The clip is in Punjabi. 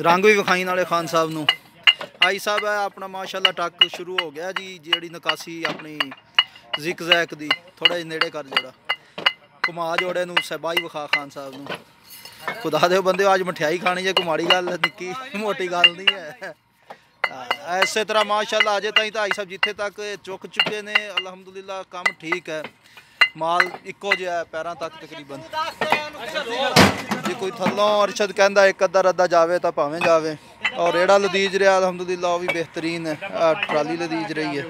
ਰੰਗ ਵੀ ਵਿਖਾਈ ਨਾਲੇ ਖਾਨ ਸਾਹਿਬ ਨੂੰ। ਆਈ ਸਾਹਿਬ ਹੈ ਆਪਣਾ ਮਾਸ਼ਾਅੱਲਾ ਟੱਕ ਸ਼ੁਰੂ ਹੋ ਗਿਆ ਜੀ ਜਿਹੜੀ ਨਕਾਸੀ ਆਪਣੀ ਜ਼ਿਕ ਜ਼ੈਕ ਦੀ ਥੋੜਾ ਜਿਹਾ ਨੇੜੇ ਕਰ ਜਿਹੜਾ ਘੁਮਾ ਜੋੜੇ ਨੂੰ ਸਬਾਈ ਵਿਖਾ ਖਾਨ ਸਾਹਿਬ ਨੂੰ। ਖੁਦਾ ਦੇ ਬੰਦੇ ਅੱਜ ਮਠਿਆਈ ਖਾਣੀ ਜੇ ਕੋਈ ਮਾੜੀ ਗੱਲ ਨਿੱਕੀ ਮੋਟੀ ਗੱਲ ਨਹੀਂ ਹੈ। ਹਾਂ, ਐਸੇ ਤਰ੍ਹਾਂ ਮਾਸ਼ਾਅੱਲਾ ਅਜੇ ਤਾਈਂ ਤਾਂ ਆਈ ਸਾਹਿਬ ਜਿੱਥੇ ਤੱਕ ਚੁੱਕ ਚੁੱਕੇ ਨੇ ਅਲਹਮਦੁਲਿਲਾ ਕੰਮ ਠੀਕ ਹੈ। ਮਾਲ ਇੱਕੋ ਜਿਹਾ ਪੈਰਾਂ ਤੱਕ ਤਕਰੀਬਨ। ਕੋਈ ਥੱਲੋਂ ਅਰਸ਼ਦ ਕਹਿੰਦਾ ਇੱਕ ਅੱਧਾ ਰੱਦਾ ਜਾਵੇ ਤਾਂ ਭਾਵੇਂ ਜਾਵੇ। ਔਰ ਰੇੜਾ ਲਦੀਜ ਰਿਹਾ, ਅਲਹਮਦੁਲਿਲਾ, ਉਹ ਵੀ ਬਿਹਤਰੀਨ ਹੈ ਟਰਾਲੀ ਲਦੀਜ ਰਹੀ ਹੈ।